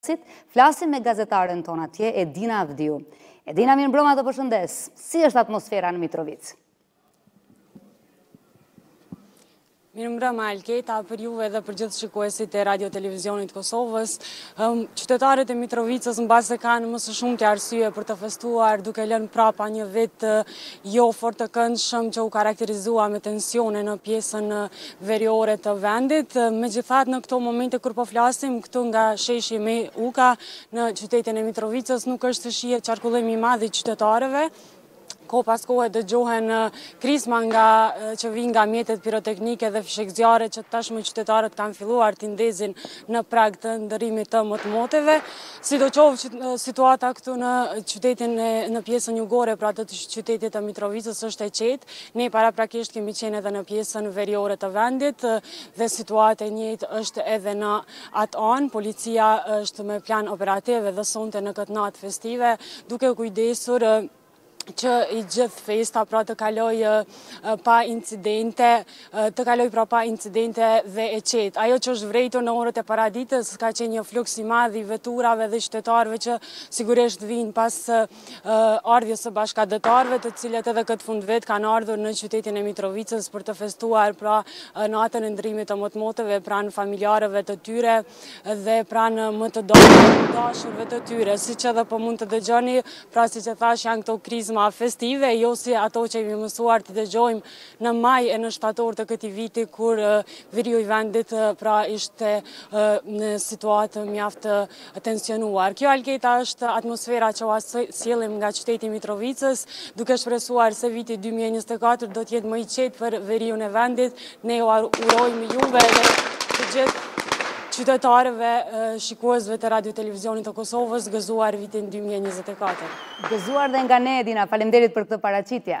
Flasit, flasim me gazetaren tonë atje, Edina Avdiu. Edina, mirëmbrëma, të përshëndes. Si është atmosfera në Mitrovicë? Mirëmbrëma, Alketa, për juve dhe për gjithë shikuesit e Radio Televizionit të Kosovës. Qytetarët e Mitrovicës ndoshta kanë më së shumti arsye për të festuar duke lënë prapa një vit jo fort të këndshëm që u karakterizua me tensione në pjesën veriore të vendit. Megjithatë, në këto momente kur po flasim, këtu nga sheshi Mehë Uka në qytetin e Mitrovicës nuk është që shihet qarkullim i madh i qytetarëve. Kohë pas kohe dëgjohen krisma nga që vijnë nga mjetet piroteknike dhe fishekzjarre që tashmë qytetarët kanë filluar t'i ndezin në prag të ndërrimit të motmoteve. Sidoqoftë situata këtu në qytetin në pjesën jugore pra të qytetit të Mitrovicës është e qetë. Ne paraprakisht kemi qenë edhe në pjesën veriore të vendit dhe situatë e njëjtë është edhe në atë anë. Policia është me plan operativ edhe sonte në këtë natë festive, duke u kujdesur që i gjithë festa pra të kalojë pa incidente, të kalojë pra pa incidente dhe e qetë. Ajo që është vërejtur në orët e paraditës ka qenë një fluks i madh i veturave dhe qytetarëve që sigurisht vijnë pas ardhjes së bashkatdhetarëve të cilët edhe këtë fundvit kanë ardhur në qytetin e Mitrovicës për të festuar pra natën e ndërrimit të motmoteve pranë familjarëve të tyre dhe pranë më të dashurve të tyre. Siç edhe po mund të dëgjoni, pra siç e thashë janë këto krisma festive, jo si ato që jemi mësuar të dëgjojmë në maj e në shtator të këtij viti kur veriu i vendit pra ishte në situatë mjaft tensionuar. Kjo Alketa është atmosfera që ua sjellim nga qyteti i Mitrovicës, duke shpresuar se viti 2024 do të jetë më i qetë për veriun e vendit. Ne ju urojmë juve dhe të gjithë qytetarëve, shikuesve të Radio Televizionit të Kosovës, gëzuar vitin 2024. Gëzuar edhe nga ne Edina, faleminderit për këtë paraqitje.